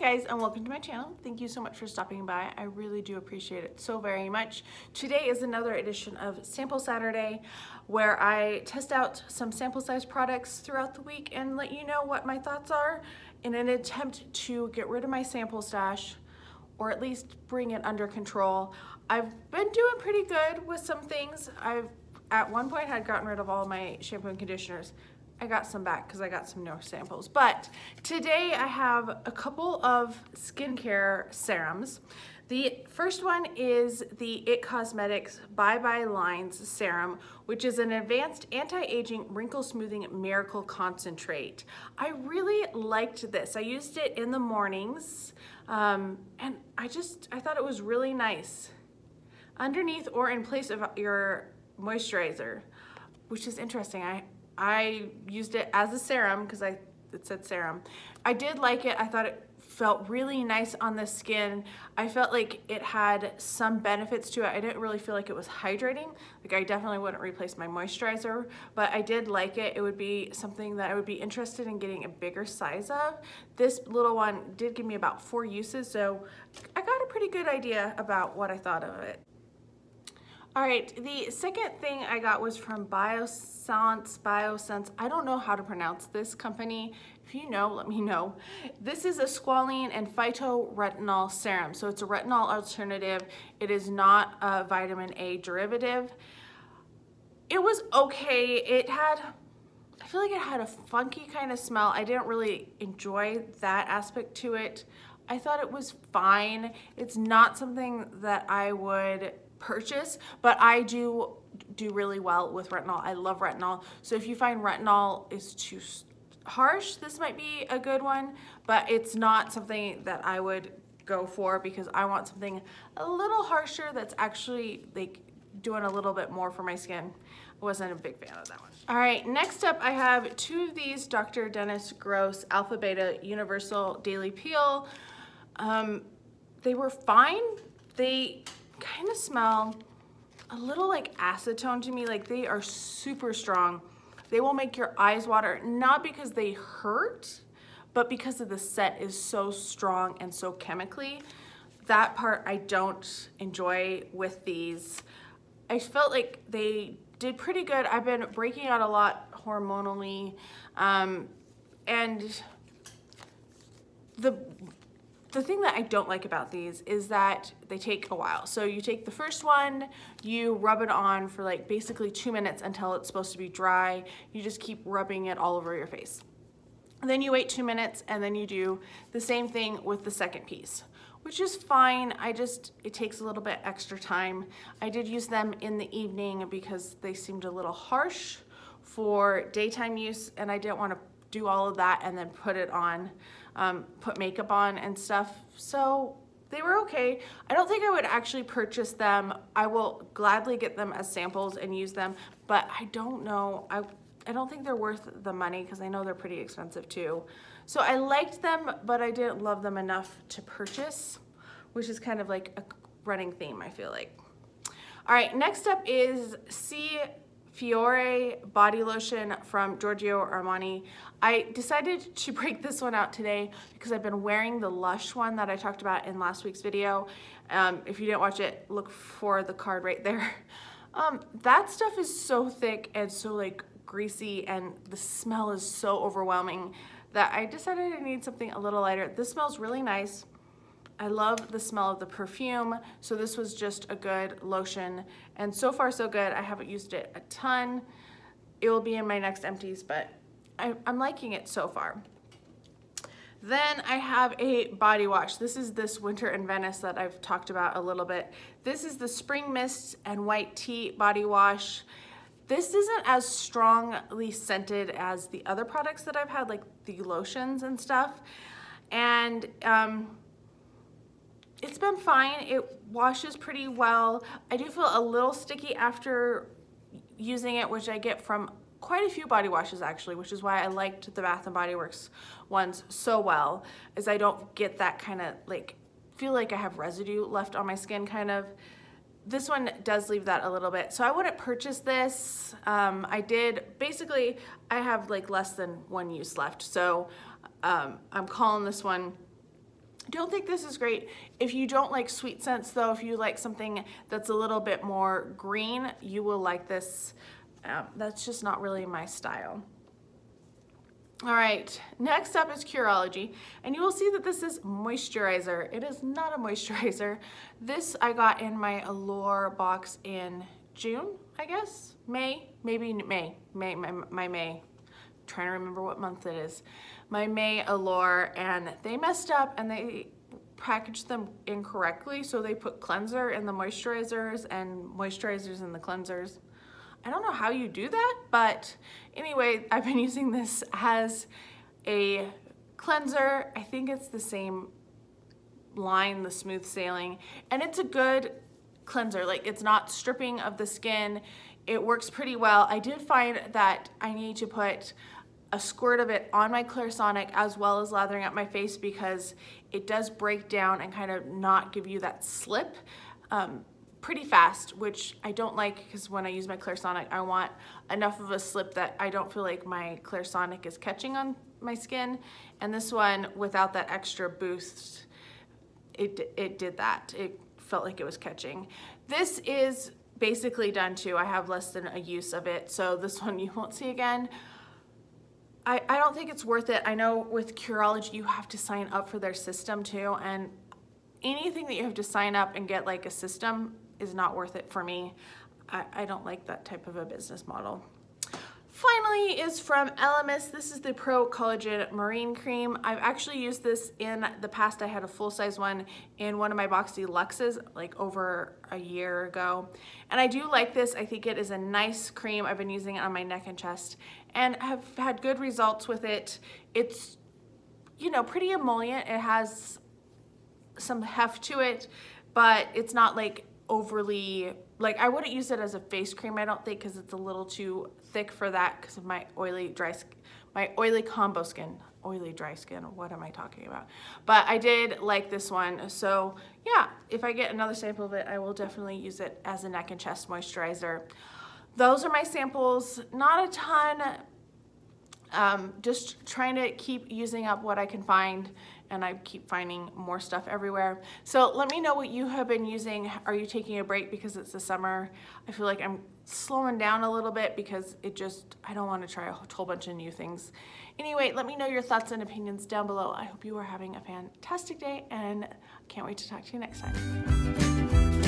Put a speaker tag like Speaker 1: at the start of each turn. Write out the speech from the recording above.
Speaker 1: Hi guys and welcome to my channel. Thank you so much for stopping by. I really do appreciate it so very much. Today is another edition of Sample Saturday where I test out some sample size products throughout the week and let you know what my thoughts are in an attempt to get rid of my sample stash or at least bring it under control. I've been doing pretty good with some things. I've at one point had gotten rid of all my shampoo and conditioners. I got some back because I got some newer samples. But today I have a couple of skincare serums. The first one is the IT Cosmetics Bye Bye Lines Serum, which is an advanced anti-aging wrinkle smoothing miracle concentrate. I really liked this. I used it in the mornings um, and I just, I thought it was really nice. Underneath or in place of your moisturizer, which is interesting. I, I used it as a serum because I it said serum. I did like it. I thought it felt really nice on the skin. I felt like it had some benefits to it. I didn't really feel like it was hydrating. Like I definitely wouldn't replace my moisturizer, but I did like it. It would be something that I would be interested in getting a bigger size of. This little one did give me about four uses, so I got a pretty good idea about what I thought of it. All right, the second thing I got was from Biossance, Biossance. I don't know how to pronounce this company. If you know, let me know. This is a squalene and phytoretinol serum. So it's a retinol alternative. It is not a vitamin A derivative. It was okay. It had, I feel like it had a funky kind of smell. I didn't really enjoy that aspect to it. I thought it was fine. It's not something that I would purchase, but I do do really well with retinol. I love retinol. So if you find retinol is too harsh, this might be a good one, but it's not something that I would go for because I want something a little harsher that's actually like doing a little bit more for my skin. I wasn't a big fan of that one. All right, next up I have two of these Dr. Dennis Gross Alpha Beta Universal Daily Peel. Um, they were fine. They kind of smell a little like acetone to me. Like they are super strong. They will make your eyes water, not because they hurt, but because of the scent is so strong and so chemically. That part I don't enjoy with these. I felt like they did pretty good. I've been breaking out a lot hormonally. Um, and the the thing that I don't like about these is that they take a while. So you take the first one, you rub it on for like basically two minutes until it's supposed to be dry. You just keep rubbing it all over your face. And then you wait two minutes and then you do the same thing with the second piece, which is fine. I just, it takes a little bit extra time. I did use them in the evening because they seemed a little harsh for daytime use and I didn't want to do all of that and then put it on um, put makeup on and stuff. So they were okay. I don't think I would actually purchase them. I will gladly get them as samples and use them, but I don't know. I, I don't think they're worth the money because I know they're pretty expensive too. So I liked them, but I didn't love them enough to purchase, which is kind of like a running theme, I feel like. All right, next up is Si Fiori body lotion from Giorgio Armani. I decided to break this one out today because I've been wearing the Lush one that I talked about in last week's video. Um, if you didn't watch it, look for the card right there. Um, that stuff is so thick and so like greasy and the smell is so overwhelming that I decided I need something a little lighter. This smells really nice. I love the smell of the perfume, so this was just a good lotion. And so far so good, I haven't used it a ton. It will be in my next empties, but I, am liking it so far. Then I have a body wash. This is this Winter in Venice that I've talked about a little bit. This is the Spring Mist and White Tea Body Wash. This isn't as strongly scented as the other products that I've had, like the lotions and stuff. And um, it's been fine. It washes pretty well. I do feel a little sticky after using it, which I get from quite a few body washes actually, which is why I liked the Bath & Body Works ones so well, is I don't get that kind of like, feel like I have residue left on my skin kind of. This one does leave that a little bit. So I wouldn't purchase this. Um, I did, basically, I have like less than one use left. So um, I'm calling this one don't think this is great. If you don't like sweet scents though, if you like something that's a little bit more green, you will like this. Um, that's just not really my style. All right, next up is Curology, and you will see that this is moisturizer. It is not a moisturizer. This I got in my Allure box in June, I guess? May, maybe May, May, my, my May. Trying to remember what month it is. My May Allure, and they messed up and they packaged them incorrectly, so they put cleanser in the moisturizers and moisturizers in the cleansers. I don't know how you do that, but anyway, I've been using this as a cleanser. I think it's the same line, the Smooth Sailing, and it's a good cleanser. Like it's not stripping of the skin. It works pretty well. I did find that I need to put a squirt of it on my Clarisonic as well as lathering up my face because it does break down and kind of not give you that slip. Um, pretty fast, which I don't like because when I use my Clarisonic, I want enough of a slip that I don't feel like my Clarisonic is catching on my skin. And this one, without that extra boost, it, it did that. It felt like it was catching. This is basically done too. I have less than a use of it, so this one you won't see again. I, I don't think it's worth it. I know with Curology you have to sign up for their system too, and anything that you have to sign up and get like a system is not worth it for me. I, I don't like that type of a business model. Finally is from Elemis. This is the Pro Collagen Marine Cream. I've actually used this in the past. I had a full-size one in one of my BoxyLuxes like over a year ago. And I do like this. I think it is a nice cream. I've been using it on my neck and chest and have had good results with it. It's, you know, pretty emollient. It has some heft to it, but it's not like overly, like I wouldn't use it as a face cream, I don't think, because it's a little too thick for that because of my oily, dry, my oily combo skin. Oily, dry skin, what am I talking about? But I did like this one, so yeah, if I get another sample of it, I will definitely use it as a neck and chest moisturizer. Those are my samples, not a ton, um, just trying to keep using up what I can find and I keep finding more stuff everywhere. So let me know what you have been using. Are you taking a break because it's the summer? I feel like I'm slowing down a little bit because it just, I don't want to try a whole bunch of new things. Anyway, let me know your thoughts and opinions down below. I hope you are having a fantastic day and can't wait to talk to you next time.